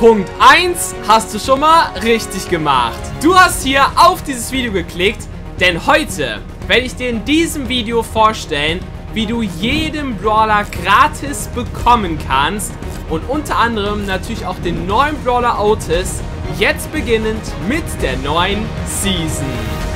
Punkt 1 hast du schon mal richtig gemacht. Du hast hier auf dieses Video geklickt, denn heute werde ich dir in diesem Video vorstellen, wie du jeden Brawler gratis bekommen kannst und unter anderem natürlich auch den neuen Brawler Otis, jetzt beginnend mit der neuen Season.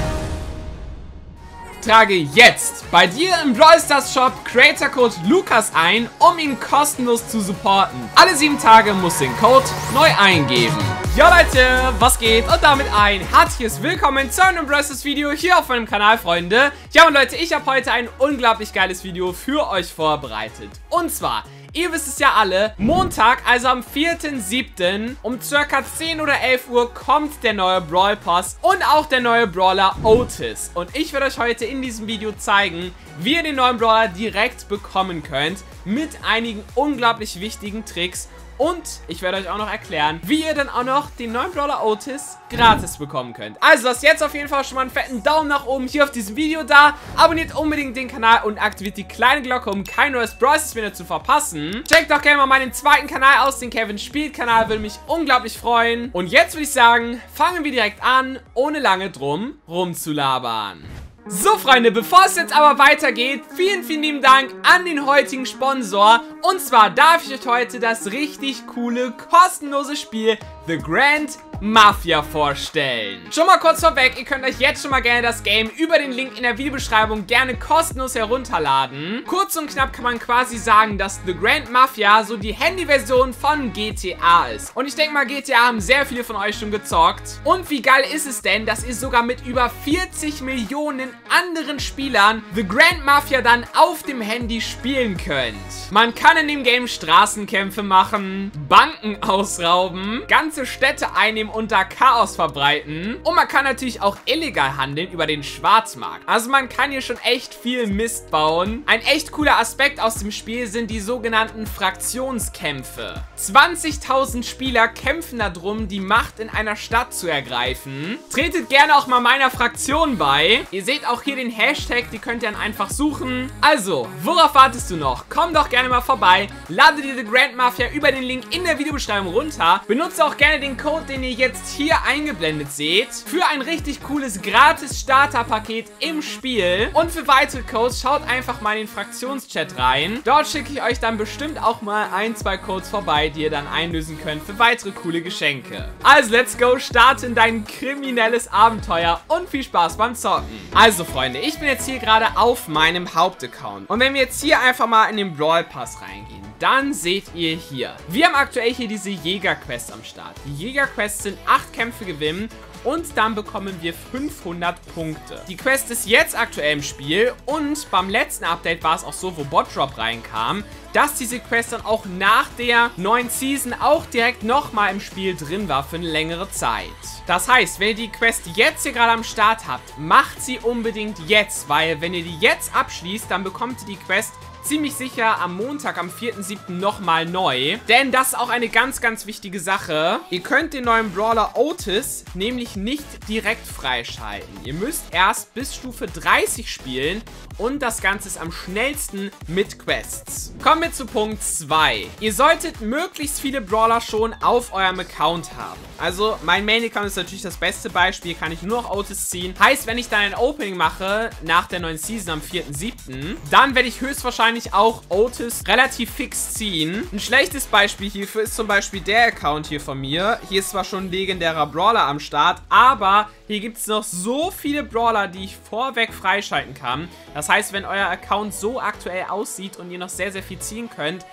Trage jetzt bei dir im Brawl Shop Creator Code Lukas ein, um ihn kostenlos zu supporten. Alle sieben Tage musst du den Code neu eingeben. Ja Leute, was geht? Und damit ein herzliches Willkommen zu einem Brawl Video hier auf meinem Kanal, Freunde. Ja und Leute, ich habe heute ein unglaublich geiles Video für euch vorbereitet. Und zwar Ihr wisst es ja alle, Montag, also am 4.7. um circa 10 oder 11 Uhr kommt der neue Brawl Pass und auch der neue Brawler Otis. Und ich werde euch heute in diesem Video zeigen, wie ihr den neuen Brawler direkt bekommen könnt mit einigen unglaublich wichtigen Tricks und ich werde euch auch noch erklären, wie ihr dann auch noch den neuen Brawler Otis gratis bekommen könnt. Also lasst jetzt auf jeden Fall schon mal einen fetten Daumen nach oben hier auf diesem Video da. Abonniert unbedingt den Kanal und aktiviert die kleine Glocke, um kein neues Brawl mehr zu verpassen. Checkt auch gerne mal meinen zweiten Kanal aus, den Kevin Spielt Kanal, würde mich unglaublich freuen. Und jetzt würde ich sagen, fangen wir direkt an, ohne lange drum rumzulabern. So, Freunde, bevor es jetzt aber weitergeht, vielen, vielen lieben Dank an den heutigen Sponsor. Und zwar darf ich euch heute das richtig coole, kostenlose Spiel The Grand Mafia vorstellen. Schon mal kurz vorweg, ihr könnt euch jetzt schon mal gerne das Game über den Link in der Videobeschreibung gerne kostenlos herunterladen. Kurz und knapp kann man quasi sagen, dass The Grand Mafia so die Handyversion von GTA ist. Und ich denke mal, GTA haben sehr viele von euch schon gezockt. Und wie geil ist es denn, dass ihr sogar mit über 40 Millionen anderen Spielern The Grand Mafia dann auf dem Handy spielen könnt. Man kann in dem Game Straßenkämpfe machen, Banken ausrauben, ganze Städte einnehmen unter Chaos verbreiten. Und man kann natürlich auch illegal handeln über den Schwarzmarkt. Also man kann hier schon echt viel Mist bauen. Ein echt cooler Aspekt aus dem Spiel sind die sogenannten Fraktionskämpfe. 20.000 Spieler kämpfen darum, die Macht in einer Stadt zu ergreifen. Tretet gerne auch mal meiner Fraktion bei. Ihr seht auch hier den Hashtag, die könnt ihr dann einfach suchen. Also, worauf wartest du noch? Komm doch gerne mal vorbei. Lade dir The Grand Mafia über den Link in der Videobeschreibung runter. Benutze auch gerne den Code, den ihr jetzt jetzt hier eingeblendet seht, für ein richtig cooles gratis Starterpaket im Spiel. Und für weitere Codes schaut einfach mal in den Fraktionschat rein. Dort schicke ich euch dann bestimmt auch mal ein, zwei Codes vorbei, die ihr dann einlösen könnt für weitere coole Geschenke. Also let's go, starte in dein kriminelles Abenteuer und viel Spaß beim Zocken. Also Freunde, ich bin jetzt hier gerade auf meinem Hauptaccount. Und wenn wir jetzt hier einfach mal in den Brawl Pass reingehen, dann seht ihr hier. Wir haben aktuell hier diese Jägerquest am Start. Die Jägerquest sind 8 Kämpfe gewinnen und dann bekommen wir 500 Punkte. Die Quest ist jetzt aktuell im Spiel und beim letzten Update war es auch so, wo Botdrop reinkam, dass diese Quest dann auch nach der neuen Season auch direkt nochmal im Spiel drin war für eine längere Zeit. Das heißt, wenn ihr die Quest jetzt hier gerade am Start habt, macht sie unbedingt jetzt, weil wenn ihr die jetzt abschließt, dann bekommt ihr die Quest ziemlich sicher am Montag, am 4.7. nochmal neu. Denn das ist auch eine ganz, ganz wichtige Sache. Ihr könnt den neuen Brawler Otis nämlich nicht direkt freischalten. Ihr müsst erst bis Stufe 30 spielen und das Ganze ist am schnellsten mit Quests. Kommen wir zu Punkt 2. Ihr solltet möglichst viele Brawler schon auf eurem Account haben. Also mein Main-Account ist natürlich das beste Beispiel, kann ich nur noch Otis ziehen. Heißt, wenn ich dann ein Opening mache nach der neuen Season am 4.7., dann werde ich höchstwahrscheinlich auch Otis relativ fix ziehen. Ein schlechtes Beispiel hierfür ist zum Beispiel der Account hier von mir. Hier ist zwar schon ein legendärer Brawler am Start, aber hier gibt es noch so viele Brawler, die ich vorweg freischalten kann. Das heißt, wenn euer Account so aktuell aussieht und ihr noch sehr, sehr viel ziehen könnt,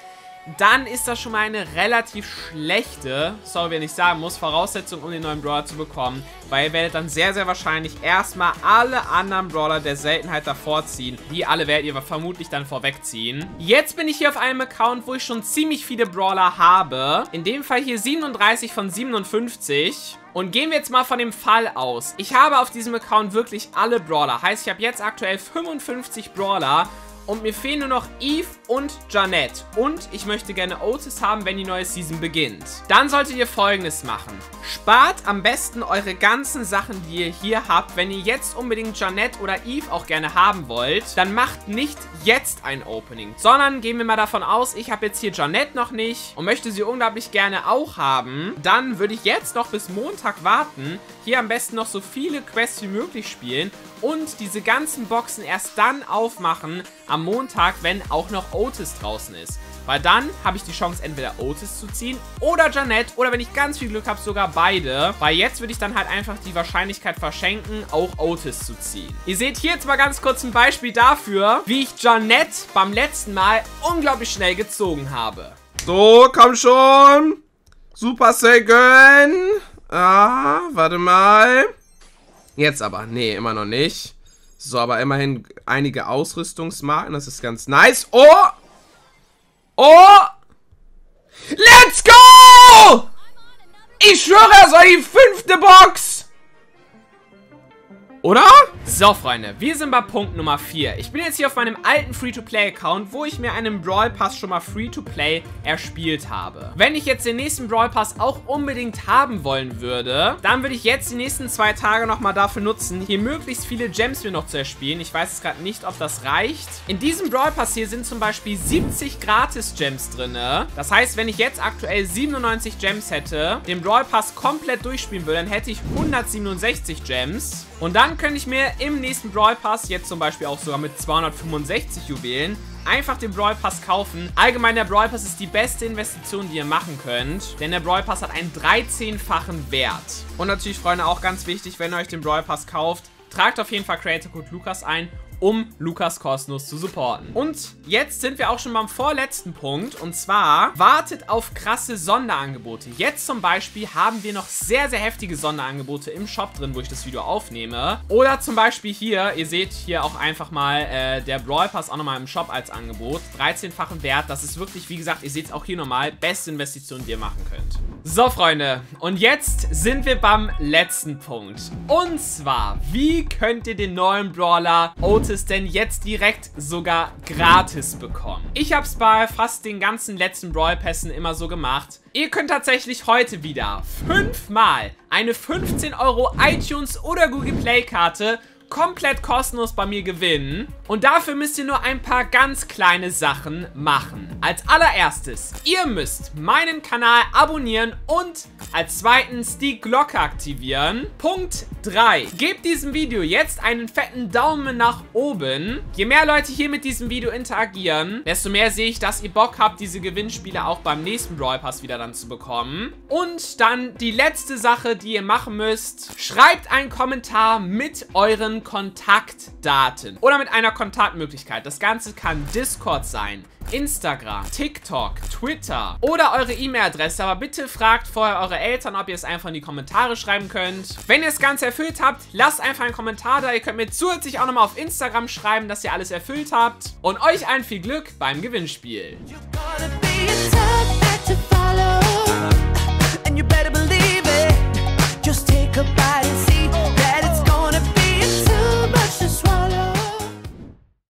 dann ist das schon mal eine relativ schlechte, sorry, wenn ich sagen muss, Voraussetzung, um den neuen Brawler zu bekommen. Weil ihr werdet dann sehr, sehr wahrscheinlich erstmal alle anderen Brawler der Seltenheit davor ziehen. Die alle werdet ihr vermutlich dann vorwegziehen. Jetzt bin ich hier auf einem Account, wo ich schon ziemlich viele Brawler habe. In dem Fall hier 37 von 57. Und gehen wir jetzt mal von dem Fall aus. Ich habe auf diesem Account wirklich alle Brawler. Heißt, ich habe jetzt aktuell 55 Brawler. Und mir fehlen nur noch Eve und Janet. Und ich möchte gerne Otis haben, wenn die neue Season beginnt. Dann solltet ihr folgendes machen. spart am besten eure ganzen Sachen, die ihr hier habt. Wenn ihr jetzt unbedingt Janet oder Eve auch gerne haben wollt, dann macht nicht jetzt ein Opening, sondern gehen wir mal davon aus, ich habe jetzt hier Janet noch nicht und möchte sie unglaublich gerne auch haben. Dann würde ich jetzt noch bis Montag warten, hier am besten noch so viele Quests wie möglich spielen und diese ganzen Boxen erst dann aufmachen am Montag, wenn auch noch Otis draußen ist. Weil dann habe ich die Chance, entweder Otis zu ziehen oder Janet oder wenn ich ganz viel Glück habe, sogar beide. Weil jetzt würde ich dann halt einfach die Wahrscheinlichkeit verschenken, auch Otis zu ziehen. Ihr seht hier jetzt mal ganz kurz ein Beispiel dafür, wie ich Janet beim letzten Mal unglaublich schnell gezogen habe. So, komm schon. Super Saiyan. Ah, warte mal. Jetzt aber. Nee, immer noch nicht. So, aber immerhin einige Ausrüstungsmarken. Das ist ganz nice. Oh! Oh! Let's go! Ich schwöre, es war die fünfte Box! Oder? So, Freunde, wir sind bei Punkt Nummer 4. Ich bin jetzt hier auf meinem alten Free-to-Play-Account, wo ich mir einen Brawl Pass schon mal Free-to-Play erspielt habe. Wenn ich jetzt den nächsten Brawl Pass auch unbedingt haben wollen würde, dann würde ich jetzt die nächsten zwei Tage nochmal dafür nutzen, hier möglichst viele Gems mir noch zu erspielen. Ich weiß jetzt gerade nicht, ob das reicht. In diesem Brawl Pass hier sind zum Beispiel 70 Gratis-Gems drin. Das heißt, wenn ich jetzt aktuell 97 Gems hätte, den Brawl Pass komplett durchspielen würde, dann hätte ich 167 Gems. Und dann könnte ich mir im nächsten Brawl Pass, jetzt zum Beispiel auch sogar mit 265 Juwelen, einfach den Brawl Pass kaufen. Allgemein, der Brawl Pass ist die beste Investition, die ihr machen könnt. Denn der Brawl Pass hat einen 13-fachen Wert. Und natürlich, Freunde, auch ganz wichtig, wenn ihr euch den Brawl Pass kauft, tragt auf jeden Fall Creator Code Lukas ein um Lukas kostenlos zu supporten. Und jetzt sind wir auch schon beim vorletzten Punkt. Und zwar, wartet auf krasse Sonderangebote. Jetzt zum Beispiel haben wir noch sehr, sehr heftige Sonderangebote im Shop drin, wo ich das Video aufnehme. Oder zum Beispiel hier, ihr seht hier auch einfach mal äh, der Brawl Pass auch nochmal im Shop als Angebot. 13-fachen Wert. Das ist wirklich, wie gesagt, ihr seht es auch hier nochmal, beste Investition, die ihr machen könnt. So, Freunde. Und jetzt sind wir beim letzten Punkt. Und zwar, wie könnt ihr den neuen Brawler Otis es denn jetzt direkt sogar gratis bekommen. Ich habe es bei fast den ganzen letzten Brawl Pässen immer so gemacht. Ihr könnt tatsächlich heute wieder fünfmal eine 15 Euro iTunes oder Google Play Karte komplett kostenlos bei mir gewinnen. Und dafür müsst ihr nur ein paar ganz kleine Sachen machen. Als allererstes, ihr müsst meinen Kanal abonnieren und als zweitens die Glocke aktivieren. Punkt 3. Gebt diesem Video jetzt einen fetten Daumen nach oben. Je mehr Leute hier mit diesem Video interagieren, desto mehr sehe ich, dass ihr Bock habt, diese Gewinnspiele auch beim nächsten Brawl Pass wieder dann zu bekommen. Und dann die letzte Sache, die ihr machen müsst. Schreibt einen Kommentar mit euren Kontaktdaten oder mit einer Kontaktmöglichkeit. Das Ganze kann Discord sein, Instagram, TikTok, Twitter oder eure E-Mail-Adresse. Aber bitte fragt vorher eure Eltern, ob ihr es einfach in die Kommentare schreiben könnt. Wenn ihr es ganz erfüllt habt, lasst einfach einen Kommentar da. Ihr könnt mir zusätzlich auch nochmal auf Instagram schreiben, dass ihr alles erfüllt habt. Und euch allen viel Glück beim Gewinnspiel. You